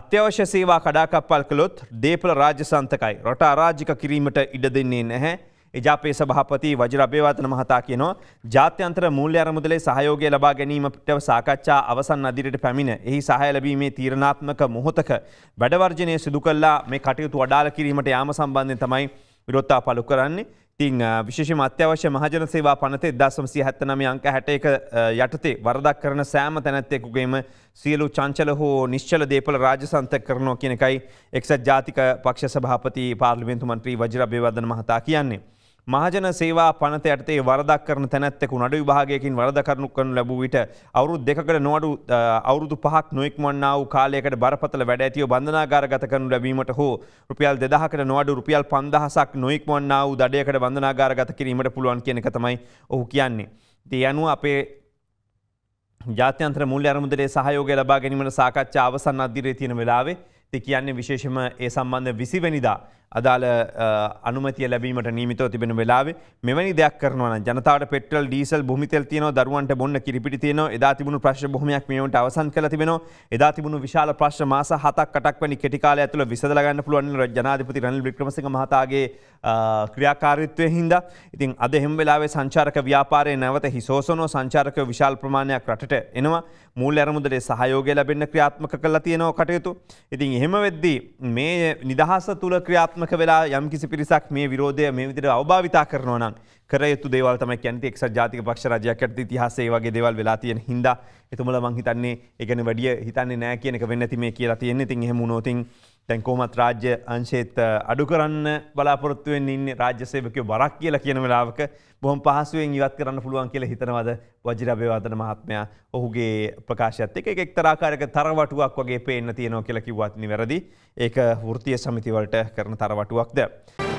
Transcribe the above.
අත්‍යවශ්‍ය සේවා කඩාකප්පල් කළොත් දේපල රාජ්‍ය සන්තකයි. රට අරාජික කිරීමට ඉඩ දෙන්නේ නැහැ. එජාපේ සභහපති වජර අභේවාතන මහතා කියනවා ජාත්‍යන්තර මූල්‍ය අරමුදලේ සහයෝගය ලබා ගැනීමට සාකච්ඡා අවසන් අදිරට පැමිණ එහි සහය ලැබීමේ තීරණාත්මක මොහොතක වැඩවර්ජනය සිදු කල්ලා මේ කටයුතු අඩාල කිරීමට යාම සම්බන්ධය තමයි විරොත්තා පලු කරන්නේ. තිං විශේෂ අත්‍යවශ්‍ය මහජන සේවා පනතේ දසම්සි හැත්තනම අංක හැට එක යටතේ වරදක් කරන සෑම තැනැත්තෙකුගේම සියලු චංචල හෝ නිශ්චල දේපල රාජසන්ත කරනවා කියනකයි එක්සත් ජාතික පක්ෂ සභාපති පාර්ලිමෙන්තු මන්ත්‍රී වජර බේවදන මහතා කියන්නේ. මහජන සේවා පනත යටතේ වරදක් කරන තැනැත්තෙකු නඩු විභාගයකින් වරද කරනු කරනු ලැබූ විට අවුරුදු දෙකකට නොවඩු අවුරුදු පහක් නොෙක්මන්නා වූ කාලයකට බරපතල වැඩ ඇතිව බන්ධනාගාර ගත කරනු ලැබීමට හෝ රුපියල් දෙදහකට නොවඩු රුපියල් පන්දහසක් නොෙක්මන්නා වූ දඩයකට බන්ධනාගාර ගත කිරීමට පුළුවන් කියන එක තමයි ඔහු කියන්නේ. ඒ අනුව අපේ ජාත්‍යන්ත්‍ර මුල්‍ය අරමුදලේ සහයෝගය ලබා ගැනීමට සාකච්ඡා අවසන් අධිරේ තියෙන වෙලාවේ ති කියන්නේ විශේෂම ඒ සම්බන්ධ විසිවැනිදා අදාළ අනුමතිය ලැබීමට නීමිතව තිබෙන වෙලාවේ මෙවැනි දෙයක් කරනවා ජනතාවට පෙට්‍රල් ඩීසල් භූමිතෙල් තියෙනවා දරුවන්ට බොන්න කිරිපිටි තියෙනවා එදා තිබුණු ප්‍රශ්න බොහොමයක් මේවට අවසන් කළ තිබෙනවා එදා තිබුණු විශාල ප්‍රශ්න මාස හතක් අටක් වැනි කෙටි කාලය ඇතුළ විසඳලා ගන්න පුළුවන් ජනාධිපති රනිල් වික්‍රමසිංහ මහතාගේ ක්‍රියාකාරීත්වය හින්දා ඉතින් අද එහෙම වෙලාවේ සංචාරක ව්‍යාපාරයේ නැවත හිසෝසනෝ සංචාරක විශාල ප්‍රමාණයක් රටට එනවා මූල්‍ය අරමුදලේ සහයෝගය ලැබෙන්න ක්‍රියාත්මක කරලා තියෙනවා කටයුතු. ඉතින් එහෙම වෙද්දී මේ නිදහස තුල ක්‍රියාත්මක ක්‍රියාත්මක වෙලා යම් කිසි පිරිසක් මේ විරෝධය මේ විදිහට අවභාවිතා කරනවා නම් කර යුතු දේවල් තමයි කියන්නේ එක්සත් ජාතික පක්ෂ රජයක් යටතේ ඉතිහාසයේ වගේ දේවල් වෙලා තියෙන හින්දා එතුමලා මං හිතන්නේ ඒ ගැන වැඩි හිතන්නේ නැහැ කියන එක වෙන්නේ නැති මේ කියලා තියෙන්නේ. ඉතින් එහෙම වුණොත් දැන් කොහොමත් රාජ්‍ය අංශයේත් අඩු කරන්න බලාපොරොත්තු වෙන්නේ ඉන්නේ රාජ්‍ය සේවකයෝ බරක් කියලා කියන වෙලාවක බොහොම පහසුවෙන් ඉවත් කරන්න පුළුවන් කියලා හිතනවද වජිරබේවදන මහත්මයා? ඔහුගේ ප්‍රකාශයත් එක්ක ඒක එක්තරා ආකාරයක තරවටුවක් වගේ පේන්න තියෙනවා කියලා කිව්වත් නිවැරදි. ඒක වෘත්තීය සමිතිවලට කරන තරවටුවක්ද?